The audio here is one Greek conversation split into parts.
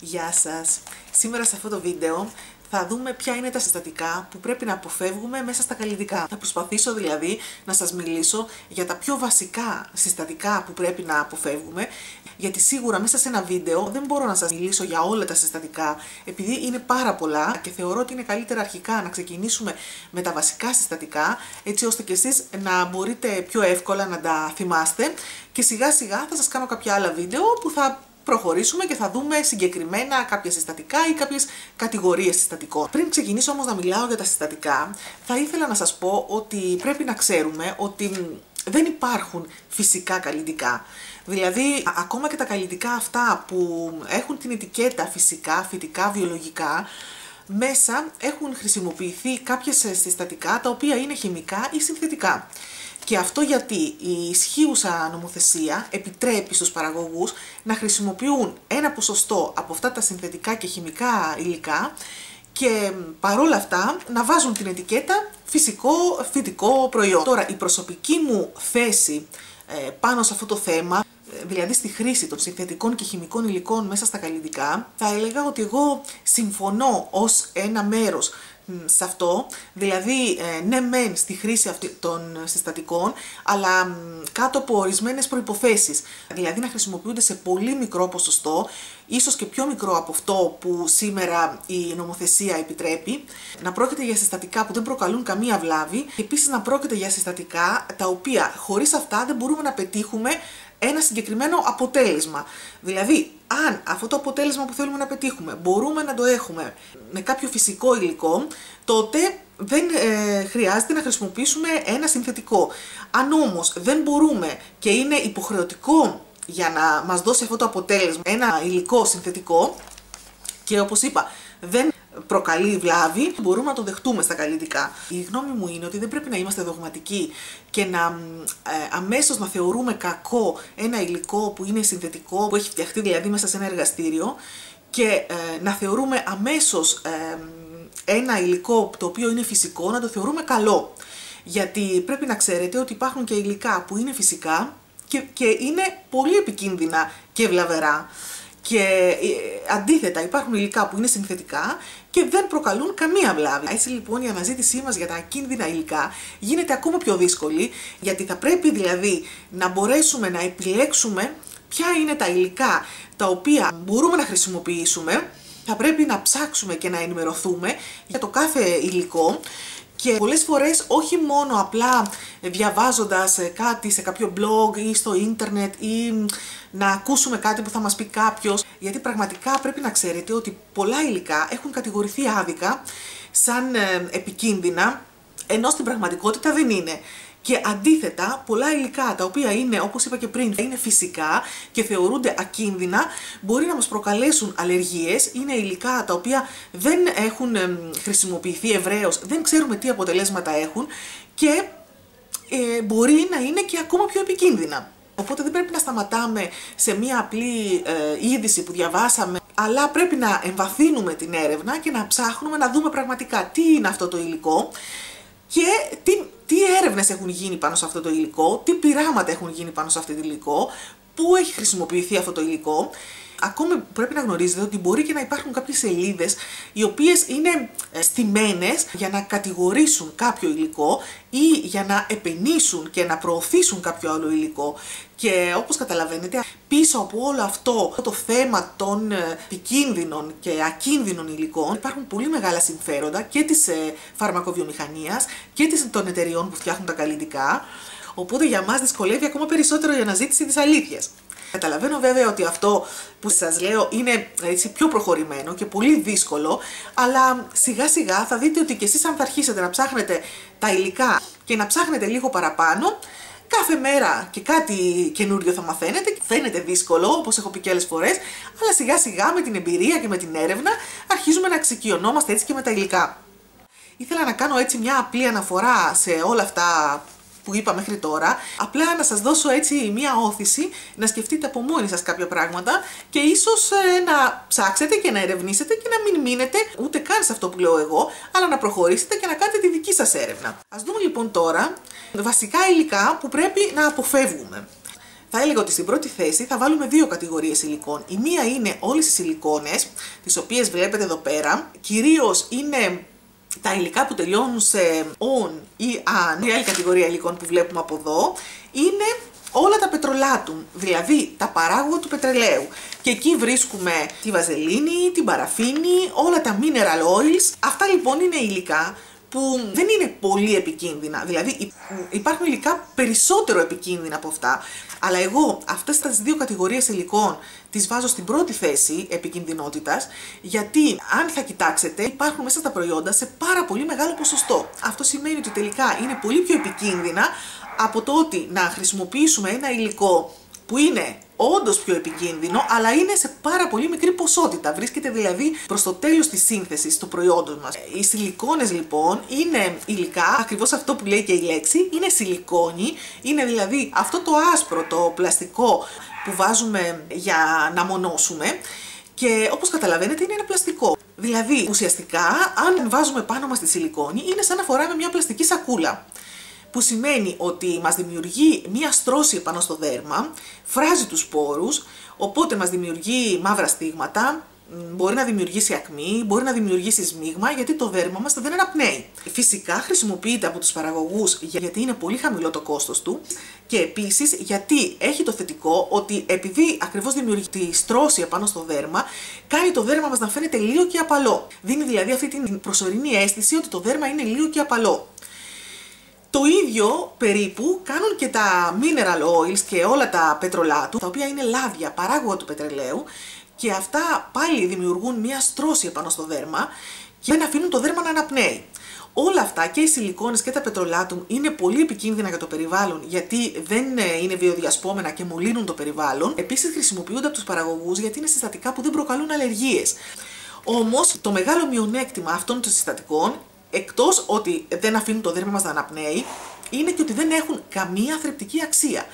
Γεια σας! Σήμερα σε αυτό το βίντεο θα δούμε ποια είναι τα συστατικά που πρέπει να αποφεύγουμε μέσα στα καλλιτικά. Θα προσπαθήσω δηλαδή να σας μιλήσω για τα πιο βασικά συστατικά που πρέπει να αποφεύγουμε, γιατί σίγουρα μέσα σε ένα βίντεο δεν μπορώ να σας μιλήσω για όλα τα συστατικά, επειδή είναι πάρα πολλά και θεωρώ ότι είναι καλύτερα αρχικά να ξεκινήσουμε με τα βασικά συστατικά, έτσι ώστε και εσείς να μπορείτε πιο εύκολα να τα θυμάστε και σιγά σιγά θα σας κάνω κάποια άλλα βίντεο που θα προχωρήσουμε και θα δούμε συγκεκριμένα κάποια συστατικά ή κάποιες κατηγορίες συστατικών. Πριν ξεκινήσω όμως να μιλάω για τα συστατικά, θα ήθελα να σας πω ότι πρέπει να ξέρουμε ότι δεν υπάρχουν φυσικά καλλιτικά. Δηλαδή, ακόμα και τα καλλιτικά αυτά που έχουν την ετικέτα φυσικά, φυτικά, βιολογικά, μέσα έχουν χρησιμοποιηθεί κάποιες συστατικά τα οποία είναι χημικά ή συνθετικά. Και αυτό γιατί η ισχύουσα νομοθεσία επιτρέπει στους παραγωγούς να χρησιμοποιούν ένα ποσοστό από αυτά τα συνθετικά και χημικά υλικά και παρόλα αυτά να βάζουν την ετικέτα φυσικό φυτικό προϊόν. Τώρα η προσωπική μου θέση ε, πάνω σε αυτό το θέμα ε, δηλαδή στη χρήση των συνθετικών και χημικών υλικών μέσα στα καλλιτικά, θα έλεγα ότι εγώ συμφωνώ ως ένα μέρος σε αυτό, δηλαδή ε, ναι μεν στη χρήση αυτή των συστατικών, αλλά κάτω από ορισμένες προϋποθέσεις, δηλαδή να χρησιμοποιούνται σε πολύ μικρό ποσοστό, ίσως και πιο μικρό από αυτό που σήμερα η νομοθεσία επιτρέπει, να πρόκειται για συστατικά που δεν προκαλούν καμία βλάβη. Και επίσης να πρόκειται για συστατικά τα οποία χωρίς αυτά δεν μπορούμε να πετύχουμε ένα συγκεκριμένο αποτέλεσμα. Δηλαδή, αν αυτό το αποτέλεσμα που θέλουμε να πετύχουμε μπορούμε να το έχουμε με κάποιο φυσικό υλικό, τότε δεν ε, χρειάζεται να χρησιμοποιήσουμε ένα συνθετικό. Αν όμως δεν μπορούμε και είναι υποχρεωτικό για να μας δώσει αυτό το αποτέλεσμα ένα υλικό συνθετικό και όπως είπα δεν προκαλεί βλάβη, μπορούμε να το δεχτούμε στα καλλιτικά. Η γνώμη μου είναι ότι δεν πρέπει να είμαστε δογματικοί και να ε, αμέσως να θεωρούμε κακό ένα υλικό που είναι συνθετικό, που έχει φτιαχτεί δηλαδή μέσα σε ένα εργαστήριο και ε, να θεωρούμε αμέσως ε, ένα υλικό το οποίο είναι φυσικό, να το θεωρούμε καλό. Γιατί πρέπει να ξέρετε ότι υπάρχουν και υλικά που είναι φυσικά και, και είναι πολύ επικίνδυνα και βλαβερά. Και ε, αντίθετα υπάρχουν υλικά που είναι συνθετικά και δεν προκαλούν καμία βλάβη. Έτσι λοιπόν η αναζήτησή μας για τα ακίνδυνα υλικά γίνεται ακόμα πιο δύσκολη γιατί θα πρέπει δηλαδή να μπορέσουμε να επιλέξουμε ποια είναι τα υλικά τα οποία μπορούμε να χρησιμοποιήσουμε θα πρέπει να ψάξουμε και να ενημερωθούμε για το κάθε υλικό και πολλές φορές όχι μόνο απλά διαβάζοντας κάτι σε κάποιο blog ή στο ίντερνετ ή να ακούσουμε κάτι που θα μας πει κάποιος, γιατί πραγματικά πρέπει να ξέρετε ότι πολλά υλικά έχουν κατηγορηθεί άδικα σαν ε, επικίνδυνα, ενώ στην πραγματικότητα δεν είναι. Και αντίθετα, πολλά υλικά τα οποία είναι, όπως είπα και πριν, είναι φυσικά και θεωρούνται ακίνδυνα, μπορεί να μας προκαλέσουν αλλεργίες, είναι υλικά τα οποία δεν έχουν χρησιμοποιηθεί ευρέως, δεν ξέρουμε τι αποτελέσματα έχουν και ε, μπορεί να είναι και ακόμα πιο επικίνδυνα. Οπότε δεν πρέπει να σταματάμε σε μία απλή ε, είδηση που διαβάσαμε, αλλά πρέπει να εμβαθύνουμε την έρευνα και να ψάχνουμε να δούμε πραγματικά τι είναι αυτό το υλικό και τι, τι έρευνες έχουν γίνει πάνω σε αυτό το υλικό, τι πειράματα έχουν γίνει πάνω σε αυτό το υλικό, πού έχει χρησιμοποιηθεί αυτό το υλικό Ακόμη πρέπει να γνωρίζετε ότι μπορεί και να υπάρχουν κάποιες σελίδες οι οποίες είναι ε, στημένες για να κατηγορήσουν κάποιο υλικό ή για να επενήσουν και να προωθήσουν κάποιο άλλο υλικό. Και όπως καταλαβαίνετε, πίσω από όλο αυτό το θέμα των ε, επικίνδυνων και ακίνδυνων υλικών υπάρχουν πολύ μεγάλα συμφέροντα και της ε, φαρμακοβιομηχανίας και των εταιριών που φτιάχνουν τα καλλιτικά. Οπότε για μας δυσκολεύει ακόμα περισσότερο η αναζήτηση της αλήθειας. Καταλαβαίνω βέβαια ότι αυτό που σας λέω είναι έτσι πιο προχωρημένο και πολύ δύσκολο, αλλά σιγά σιγά θα δείτε ότι και εσείς αν θα αρχίσετε να ψάχνετε τα υλικά και να ψάχνετε λίγο παραπάνω, κάθε μέρα και κάτι καινούριο θα μαθαίνετε. Φαίνεται δύσκολο, όπως έχω πει και άλλες φορές, αλλά σιγά σιγά με την εμπειρία και με την έρευνα αρχίζουμε να εξοικειωνόμαστε έτσι και με τα υλικά. Ήθελα να κάνω έτσι μια απλή αναφορά σε όλα αυτά που είπα μέχρι τώρα, απλά να σας δώσω έτσι μία όθηση να σκεφτείτε από μόνοι σας κάποια πράγματα και ίσως ε, να ψάξετε και να ερευνήσετε και να μην μείνετε ούτε καν σε αυτό που λέω εγώ, αλλά να προχωρήσετε και να κάνετε τη δική σας έρευνα. Ας δούμε λοιπόν τώρα βασικά υλικά που πρέπει να αποφεύγουμε. θα έλεγα ότι στην πρώτη θέση θα βάλουμε δύο κατηγορίες υλικών. Η μία είναι όλες οι σιλικόνες, τις οποίες βλέπετε εδώ πέρα. Κυρίως είναι τα υλικά που τελειώνουν σε on ή an, η άλλη κατηγορία υλικών που βλέπουμε από εδώ, είναι όλα τα πετρολάτουμ, δηλαδή τα παράγωγα του πετρελαίου. Και εκεί βρίσκουμε τη βαζελίνη, την παραφίνη, όλα τα mineral oils. Αυτά λοιπόν είναι υλικά που δεν είναι πολύ επικίνδυνα. Δηλαδή υπάρχουν υλικά περισσότερο επικίνδυνα από αυτά. Αλλά εγώ αυτές τις δύο κατηγορίες υλικών τις βάζω στην πρώτη θέση επικινδυνότητας, γιατί αν θα κοιτάξετε υπάρχουν μέσα στα προϊόντα σε πάρα πολύ μεγάλο ποσοστό. Αυτό σημαίνει ότι τελικά είναι πολύ πιο επικίνδυνα από το ότι να χρησιμοποιήσουμε ένα υλικό που είναι όντως πιο επικίνδυνο, αλλά είναι σε πάρα πολύ μικρή ποσότητα. Βρίσκεται δηλαδή προς το τέλος της σύνθεσης του προϊόντο μας. Οι σιλικόνες λοιπόν είναι υλικά, ακριβώς αυτό που λέει και η λέξη, είναι σιλικόνη, είναι δηλαδή αυτό το άσπρο, το πλαστικό που βάζουμε για να μονώσουμε. Και όπως καταλαβαίνετε είναι ένα πλαστικό. Δηλαδή ουσιαστικά αν βάζουμε πάνω μας τη σιλικόνη είναι σαν να φοράμε μια πλαστική σακούλα που σημαίνει ότι μας δημιουργεί μία στρώση επάνω στο δέρμα, φράζει τους σπόρους, οπότε μας δημιουργεί μαύρα στίγματα, μπορεί να δημιουργήσει ακμή, μπορεί να δημιουργήσει σμίγμα, γιατί το δέρμα μας δεν αναπνέει. Φυσικά χρησιμοποιείται από τους παραγωγούς γιατί είναι πολύ χαμηλό το κόστος του και επίσης γιατί έχει το θετικό ότι επειδή ακριβώς δημιουργεί τη στρώση επάνω στο δέρμα, κάνει το δέρμα μας να φαίνεται λίγο και απαλό. Δίνει δηλαδή αυτή την προσωρινή αίσθηση ότι το δέρμα είναι λίγο και απαλό. Το ίδιο περίπου κάνουν και τα mineral oils και όλα τα πετρολάτου, τα οποία είναι λάδια παράγωγα του πετρελαίου και αυτά πάλι δημιουργούν μια στρώση επάνω στο δέρμα και δεν αφήνουν το δέρμα να αναπνέει. Όλα αυτά και οι σιλικόνες και τα πετρολάτουμ είναι πολύ επικίνδυνα για το περιβάλλον γιατί δεν ε, είναι βιοδιασπόμενα και μολύνουν το περιβάλλον. Επίσης χρησιμοποιούνται από τους παραγωγούς γιατί είναι συστατικά που δεν προκαλούν αλλεργίες. Όμως το μεγάλο μειονέκτημα αυτών των συστατικών εκτός ότι δεν αφήνουν το δέρμα μας να αναπνέει, είναι και ότι δεν έχουν καμία θρεπτική αξία.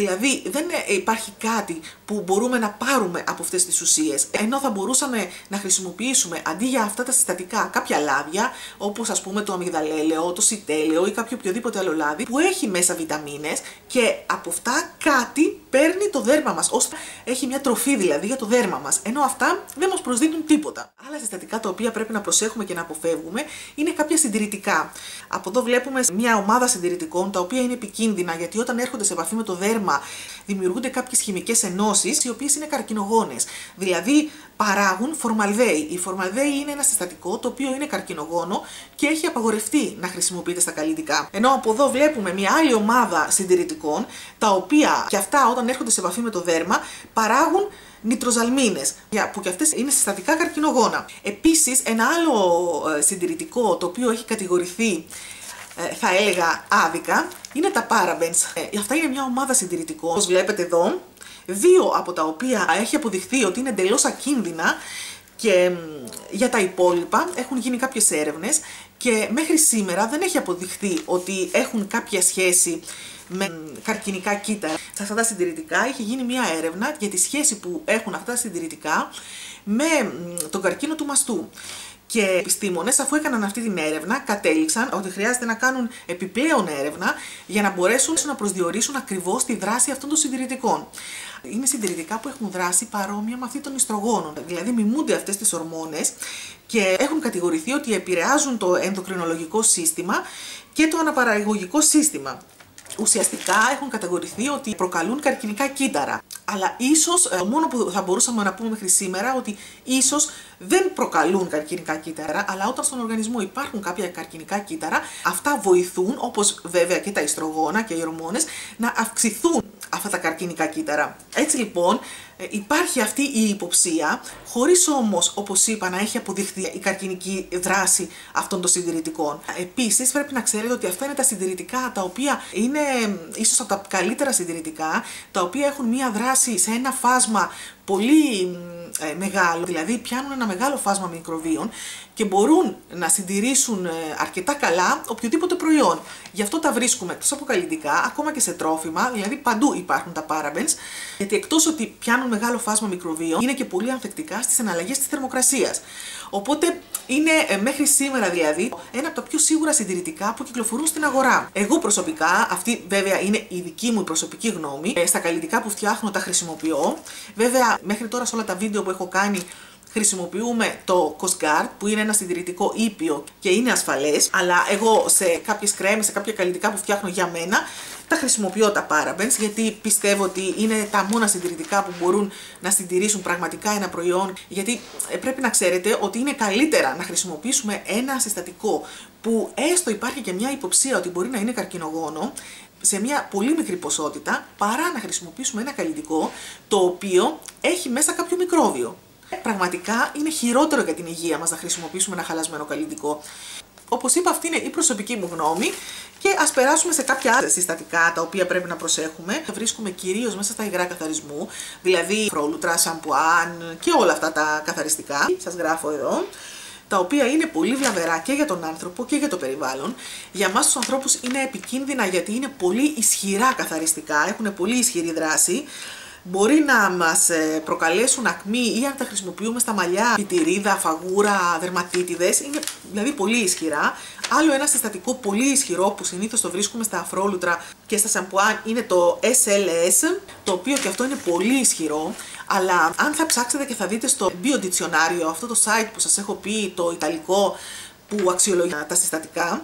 Δηλαδή δεν υπάρχει κάτι που μπορούμε να πάρουμε από αυτές τις ουσίες, ενώ θα μπορούσαμε να χρησιμοποιήσουμε αντί για αυτά τα συστατικά κάποια λάδια, όπως ας πούμε το αμυγδαλέλαιο, το σιτέλαιο ή κάποιο οποιοδήποτε άλλο λάδι, που έχει μέσα βιταμίνες και από αυτά κάτι παίρνει το δέρμα μας, ώστε έχει μια τροφή δηλαδή για το δέρμα μας, ενώ αυτά δεν μας προσδίδουν τίποτα. Άλλα συστατικά τα οποία πρέπει να προσέχουμε και να αποφεύγουμε είναι κάποια συντηρητικά. Από εδώ βλέπουμε μια ομάδα συντηρητικών τα οποία είναι επικίνδυνα γιατί όταν έρχονται σε επαφή με το δέρμα δημιουργούνται κάποιες χημικές ενώσεις οι οποίες είναι καρκινογόνες. Δηλαδή παράγουν φορμαλδέη. Η φορμαλδέη είναι ένα συστατικό το οποίο είναι καρκινογόνο και έχει απαγορευτεί να χρησιμοποιείται στα καλλιτικά. Ενώ από εδώ βλέπουμε μια άλλη ομάδα συντηρητικών τα οποία και αυτά όταν έρχονται σε επαφή με το δέρμα παράγουν νητροζαλμίνες, που και αυτές είναι συστατικά καρκινογόνα. Επίσης, ένα άλλο ε, συντηρητικό το οποίο έχει κατηγορηθεί ε, θα έλεγα άδικα, είναι τα parabens. Ε, αυτά είναι μια ομάδα συντηρητικών, όπως βλέπετε εδώ, δύο από τα οποία έχει αποδειχθεί ότι είναι εντελώς ακίνδυνα και για τα υπόλοιπα έχουν γίνει κάποιες έρευνες και μέχρι σήμερα δεν έχει αποδειχθεί ότι έχουν κάποια σχέση με καρκινικά κύτταρα. Σε αυτά τα συντηρητικά έχει γίνει μια έρευνα για τη σχέση που έχουν αυτά τα συντηρητικά με τον καρκίνο του μαστού. Και επιστήμονες αφού έκαναν αυτή την έρευνα κατέληξαν ότι χρειάζεται να κάνουν επιπλέον έρευνα για να μπορέσουν να προσδιορίσουν ακριβώς τη δράση αυτών των συντηρητικών. Είναι συντηρητικά που έχουν δράση παρόμοια με αυτή των ιστρογόνων. Δηλαδή μιμούνται αυτές τις ορμόνες και έχουν κατηγορηθεί ότι επηρεάζουν το ενδοκρινολογικό σύστημα και το αναπαραγωγικό σύστημα ουσιαστικά έχουν κατηγορηθεί ότι προκαλούν καρκινικά κύτταρα. Αλλά ίσως, ε, το μόνο που θα μπορούσαμε να πούμε μέχρι σήμερα, ότι ίσως δεν προκαλούν καρκινικά κύτταρα, αλλά όταν στον οργανισμό υπάρχουν κάποια καρκινικά κύτταρα, αυτά βοηθούν, όπως βέβαια και τα ιστρογόνα και οι ορμόνες, να αυξηθούν αυτά τα καρκινικά κύτταρα. Έτσι λοιπόν, ε, υπάρχει αυτή η υποψία, χωρίς όμως, όπως είπα, να έχει αποδειχθεί η καρκινική δράση αυτών των συντηρητικών. Επίσης, πρέπει να ξέρετε ότι αυτά είναι τα συντηρητικά τα οποία είναι ίσως από τα καλύτερα συντηρητικά, τα οποία έχουν μία δράση σε ένα φάσμα πολύ ε, μεγάλο, δηλαδή πιάνουν ένα μεγάλο φάσμα μικροβίων και μπορούν να συντηρήσουν ε, αρκετά καλά οποιοδήποτε προϊόν. Γι' αυτό τα βρίσκουμε εκτός από καλλιτικά, ακόμα και σε τρόφιμα, δηλαδή παντού υπάρχουν τα parabens, γιατί εκτός ότι πιάνουν μεγάλο φάσμα μικροβίων, είναι και πολύ ανθεκτικά στις εναλλαγές της θερμοκρασίας. Οπότε είναι ε, μέχρι σήμερα δηλαδή ένα από τα πιο σίγουρα συντηρητικά που κυκλοφορούν στην αγορά. Εγώ προσωπικά, αυτή βέβαια είναι η δική μου προσωπική γνώμη, ε, στα καλλιτικά που φτιάχνω τα χρησιμοποιώ. Βέβαια, μέχρι τώρα σε όλα τα βίντεο που έχω κάνει χρησιμοποιούμε το Coast Guard που είναι ένα συντηρητικό ήπιο και είναι ασφαλές αλλά εγώ σε κάποιες κρέμες, σε κάποια καλλιτικά που φτιάχνω για μένα τα χρησιμοποιώ τα parabens γιατί πιστεύω ότι είναι τα μόνα συντηρητικά που μπορούν να συντηρήσουν πραγματικά ένα προϊόν γιατί ε, πρέπει να ξέρετε ότι είναι καλύτερα να χρησιμοποιήσουμε ένα συστατικό που έστω υπάρχει και μια υποψία ότι μπορεί να είναι καρκινογόνο σε μια πολύ μικρή ποσότητα παρά να χρησιμοποιήσουμε ένα καλλιτικό το οποίο έχει μέσα κάποιο μικρόβιο. Πραγματικά είναι χειρότερο για την υγεία μας να χρησιμοποιήσουμε ένα χαλασμένο καλλιτικό. Όπως είπα, αυτή είναι η προσωπική μου γνώμη και ας περάσουμε σε κάποια άλλα συστατικά τα οποία πρέπει να προσέχουμε. Βρίσκουμε κυρίως μέσα στα υγρά καθαρισμού, δηλαδή φρόλουτρα, σαμπουάν και όλα αυτά τα καθαριστικά. Σας γράφω εδώ τα οποία είναι πολύ βλαβερά και για τον άνθρωπο και για το περιβάλλον. Για μας τους ανθρώπους είναι επικίνδυνα γιατί είναι πολύ ισχυρά καθαριστικά, έχουν πολύ ισχυρή δράση μπορεί να μας ε, προκαλέσουν ακμή ή αν τα χρησιμοποιούμε στα μαλλιά, πιτηρίδα, φαγούρα, δερματίτιδες, είναι δηλαδή πολύ ισχυρά. Άλλο ένα συστατικό πολύ ισχυρό που συνήθως το βρίσκουμε στα αφρόλουτρα και στα σαμπουάν είναι το SLS, το οποίο και αυτό είναι πολύ ισχυρό, αλλά αν θα ψάξετε και θα δείτε στο Biodictionario, αυτό το site που σας έχω πει, το ιταλικό που αξιολογεί τα συστατικά,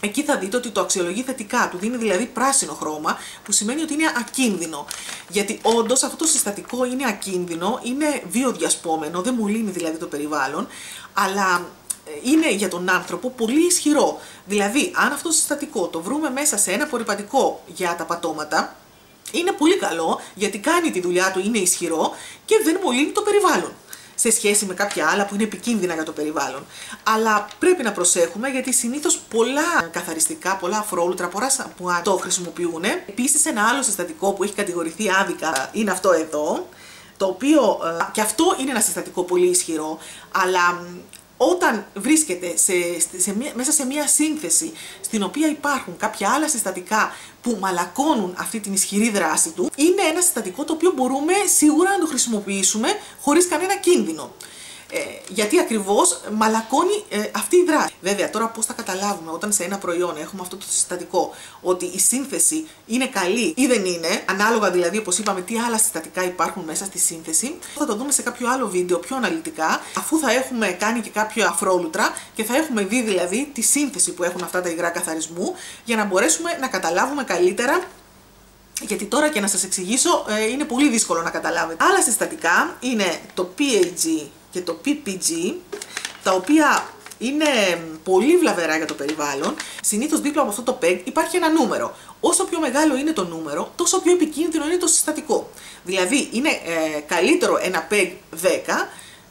Εκεί θα δείτε ότι το αξιολογεί θετικά, του δίνει δηλαδή πράσινο χρώμα, που σημαίνει ότι είναι ακίνδυνο. Γιατί όντως αυτό το συστατικό είναι ακίνδυνο, είναι βιοδιασπόμενο, δεν μολύνει δηλαδή το περιβάλλον, αλλά ε, είναι για τον άνθρωπο πολύ ισχυρό. Δηλαδή, αν αυτό το συστατικό το βρούμε μέσα σε ένα απορριπαντικό για τα πατώματα, είναι πολύ καλό γιατί κάνει τη δουλειά του, είναι ισχυρό και δεν μολύνει το περιβάλλον σε σχέση με κάποια άλλα που είναι επικίνδυνα για το περιβάλλον. Αλλά πρέπει να προσέχουμε γιατί συνήθως πολλά καθαριστικά, πολλά αφρόλουτρα, πολλά που το χρησιμοποιούν. Επίσης, ένα άλλο συστατικό που έχει κατηγορηθεί άδικα είναι αυτό εδώ. Το οποίο ε, και αυτό είναι ένα συστατικό πολύ ισχυρό, αλλά όταν βρίσκεται σε, σε, μέσα σε μια σύνθεση στην οποία υπάρχουν κάποια άλλα συστατικά που μαλακώνουν αυτή την ισχυρή δράση του, είναι ένα συστατικό το οποίο μπορούμε σίγουρα να το χρησιμοποιήσουμε χωρίς κανένα κίνδυνο. Ε, γιατί ακριβώς μαλακώνει ε, αυτή η δράση. Βέβαια, τώρα πώς θα καταλάβουμε όταν σε ένα προϊόν έχουμε αυτό το συστατικό ότι η σύνθεση είναι καλή ή δεν είναι, ανάλογα δηλαδή όπως είπαμε τι άλλα συστατικά υπάρχουν μέσα στη σύνθεση, θα το δούμε σε κάποιο άλλο βίντεο πιο αναλυτικά, αφού θα έχουμε κάνει και κάποιο αφρόλουτρα και θα έχουμε δει δηλαδή τη σύνθεση που έχουν αυτά τα υγρά καθαρισμού για να μπορέσουμε να καταλάβουμε καλύτερα γιατί τώρα και να σας εξηγήσω ε, είναι πολύ δύσκολο να καταλάβετε. Άλλα συστατικά είναι το PAG και το PPG, τα οποία είναι πολύ βλαβερά για το περιβάλλον. Συνήθως δίπλα από αυτό το PEG υπάρχει ένα νούμερο. Όσο πιο μεγάλο είναι το νούμερο, τόσο πιο επικίνδυνο είναι το συστατικό. Δηλαδή είναι ε, καλύτερο ένα PEG 10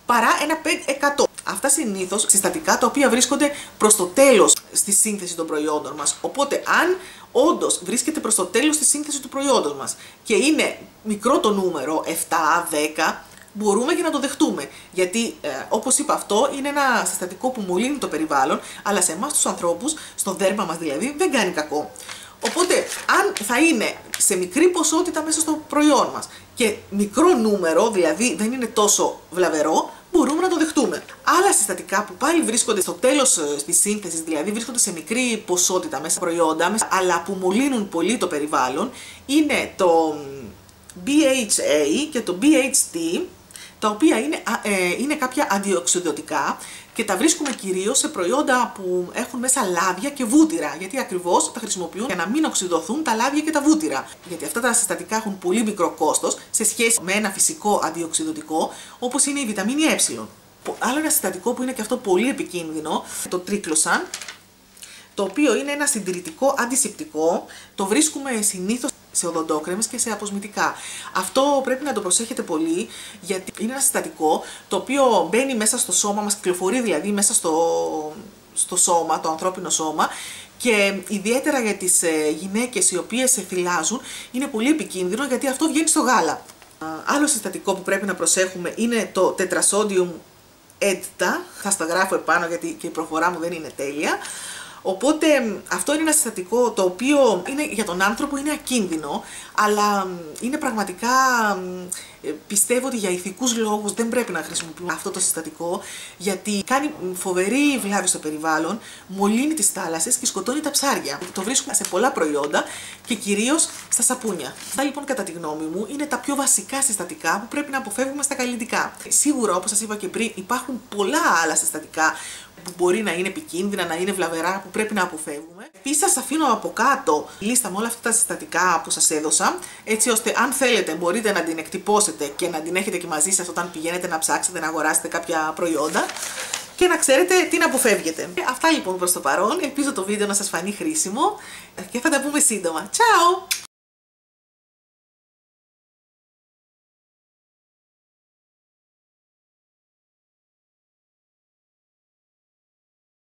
παρά ένα PEG 100. Αυτά συνήθως συστατικά τα οποία βρίσκονται προς το τέλος στη σύνθεση των προϊόντων μας. Οπότε, αν όντως βρίσκεται προς το τέλος στη σύνθεση του προϊόντος μας και είναι μικρό το νούμερο, 7, 10, μπορούμε και να το δεχτούμε. Γιατί, ε, όπως είπα, αυτό είναι ένα συστατικό που μολύνει το περιβάλλον, αλλά σε εμάς τους ανθρώπους, στο δέρμα μας δηλαδή, δεν κάνει κακό. Οπότε, αν θα είναι σε μικρή ποσότητα μέσα στο προϊόν μας και μικρό νούμερο, δηλαδή δεν είναι τόσο βλαβερό, μπορούμε να το δεχτούμε. Άλλα συστατικά που πάλι βρίσκονται στο τέλος ε, της σύνθεσης, δηλαδή βρίσκονται σε μικρή ποσότητα μέσα προϊόντα, αλλά που μολύνουν πολύ το περιβάλλον, είναι το BHA και το BHT, τα οποία είναι, ε, είναι κάποια αντιοξυδοτικά και τα βρίσκουμε κυρίως σε προϊόντα που έχουν μέσα λάδια και βούτυρα. Γιατί ακριβώς τα χρησιμοποιούν για να μην οξυδωθούν τα λάδια και τα βούτυρα. Γιατί αυτά τα συστατικά έχουν πολύ μικρό κόστος σε σχέση με ένα φυσικό αντιοξυδοτικό όπως είναι η βιταμίνη Ε. Άλλο ένα συστατικό που είναι και αυτό πολύ επικίνδυνο, το τρίκλωσαν, το οποίο είναι ένα συντηρητικό αντισηπτικό. Το βρίσκουμε συνήθως σε οδοντόκρεμες και σε αποσμητικά. Αυτό πρέπει να το προσέχετε πολύ γιατί είναι ένα συστατικό το οποίο μπαίνει μέσα στο σώμα μας, κυκλοφορεί δηλαδή μέσα στο, στο σώμα, το ανθρώπινο σώμα και ιδιαίτερα για τις ε, γυναίκες οι οποίες θυλάζουν είναι πολύ επικίνδυνο γιατί αυτό βγαίνει στο γάλα. Άλλο συστατικό που πρέπει να προσέχουμε είναι το Tetrasodium έττα. Θα στα γράφω επάνω γιατί και η προφορά μου δεν είναι τέλεια. Οπότε αυτό είναι ένα συστατικό το οποίο είναι, για τον άνθρωπο είναι ακίνδυνο, αλλά είναι πραγματικά ε, πιστεύω ότι για ηθικούς λόγους δεν πρέπει να χρησιμοποιούμε αυτό το συστατικό γιατί κάνει φοβερή βλάβη στο περιβάλλον, μολύνει τις θάλασσες και σκοτώνει τα ψάρια. Το βρίσκουμε σε πολλά προϊόντα και κυρίως στα σαπούνια. Αυτά λοιπόν κατά τη γνώμη μου είναι τα πιο βασικά συστατικά που πρέπει να αποφεύγουμε στα καλλιτικά. Σίγουρα όπως σας είπα και πριν υπάρχουν πολλά άλλα συστατικά που μπορεί να είναι επικίνδυνα, να είναι βλαβερά, που πρέπει να αποφεύγουμε. Επίσης, σας αφήνω από κάτω λίστα με όλα αυτά τα συστατικά που σας έδωσα, έτσι ώστε αν θέλετε μπορείτε να την εκτυπώσετε και να την έχετε και μαζί σας όταν πηγαίνετε να ψάξετε να αγοράσετε κάποια προϊόντα και να ξέρετε τι να αποφεύγετε. Αυτά λοιπόν προς το παρόν. Ελπίζω το βίντεο να σας φανεί χρήσιμο και θα τα πούμε σύντομα. Ciao!